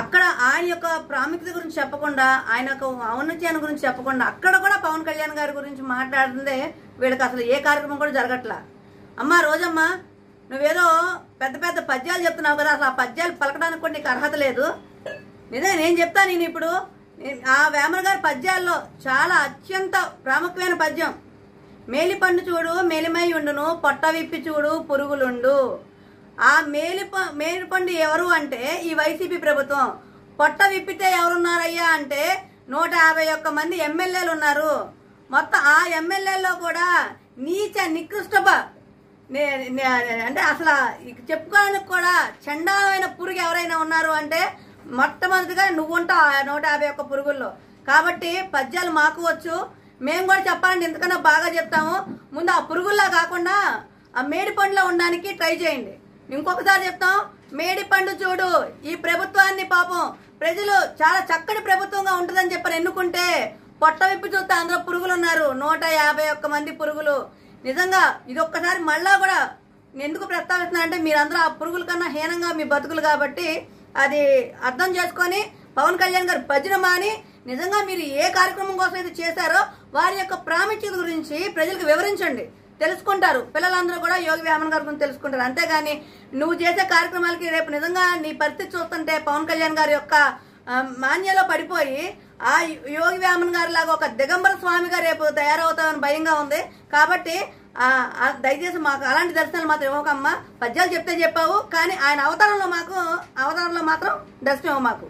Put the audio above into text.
అక్కడ ఆయన యొక్క ప్రాముఖ్యత గురించి చెప్పకుండా ఆయన యొక్క ఔన్నత్యాన్ని గురించి చెప్పకుండా అక్కడ కూడా పవన్ కళ్యాణ్ గారి గురించి మాట్లాడుతుందే వీళ్ళకి అసలు ఏ కార్యక్రమం కూడా జరగట్లా. అమ్మా రోజమ్మా నువ్వేదో పెద్ద పెద్ద పద్యాలు చెప్తున్నావు కదా అసలు ఆ పద్యాలు పలకడానికి కూడా నీకు అర్హత లేదు. నిజమే నేను చెప్తాను నేను ఇప్పుడు. ఆ వేమన గారి పద్యాల్లో చాలా అత్యంత ప్రాముఖ్యమైన పద్యం. మేలిపండు చూడు మేలిమై ఉండును పొట్ట విప్పి చూడు పురుగులుండు. ఆ మేలు మేలిపండు ఎవరు అంటే ఈ వైసీపీ ప్రభుత్వం. పొట్ట విప్పితే ఎవరున్నారయ్యా అంటే నూట యాభై ఒక్క మంది ఎమ్మెల్యేలు ఉన్నారు. మొత్తం ఆ ఎమ్మెల్యేల్లో కూడా నీచ నికృష్టభ అంటే అసలు ఇక చెప్పుకోవడానికి కూడా చండాలమైన పురుగు ఎవరైనా ఉన్నారు అంటే మొట్టమొదటిగా నువ్వు ఉంటావు ఆ నూట యాభై ఒక్క పురుగుల్లో. కాబట్టి పద్యాలు మాకు వచ్చు. మేము కూడా చెప్పాలంటే ఎంతకన్నా బాగా చెప్తాము. ముందు ఆ పురుగుల్లా కాకుండా ఆ మేడి పండులో ఉండడానికి ట్రై చేయండి. ఇంకొకసారి చెప్తాం మేడి పండు చూడు ఈ ప్రభుత్వాన్ని పాపం ప్రజలు చాలా చక్కటి ప్రభుత్వంగా ఉంటుందని చెప్పని ఎన్నుకుంటే పొట్ట విప్పి చూస్తే అందులో పురుగులు ఉన్నారు. నూట యాభై ఒక్క మంది పురుగులు. నిజంగా ఇది ఒక్కసారి మళ్ళా కూడా నేను ఎందుకు ప్రస్తావిస్తున్నానంటే మీరందరూ ఆ పురుగుల కన్నా హీనంగా మీ బతుకులు కాబట్టి అది అర్థం చేసుకొని పవన్ కళ్యాణ్ గారు భజన మాని నిజంగా మీరు ఏ కార్యక్రమం కోసం అయితే చేశారో వారి యొక్క ప్రాముఖ్యత గురించి ప్రజలకు వివరించండి. తెలుసుకుంటారు. పిల్లలందరూ కూడా యోగి వేమన్ గారి గురించి తెలుసుకుంటారు. అంతేగాని నువ్వు చేసే కార్యక్రమాలకి రేపు నిజంగా నీ పరిస్థితి చూస్తుంటే పవన్ కళ్యాణ్ గారి యొక్క మాన్యలో పడిపోయి ఆ యోగి వేమన్ గారి లాగా ఒక దిగంబర స్వామిగా రేపు తయారవుతామని భయంగా ఉంది. కాబట్టి దయచేసి మాకు అలాంటి దర్శనాలు మాత్రం ఇవ్వకమ్మా. పద్యాలు చెప్తే చెప్పావు కానీ ఆయన అవతారంలో మాకు అవతారంలో మాత్రం దర్శనం ఇవ్వ మాకు.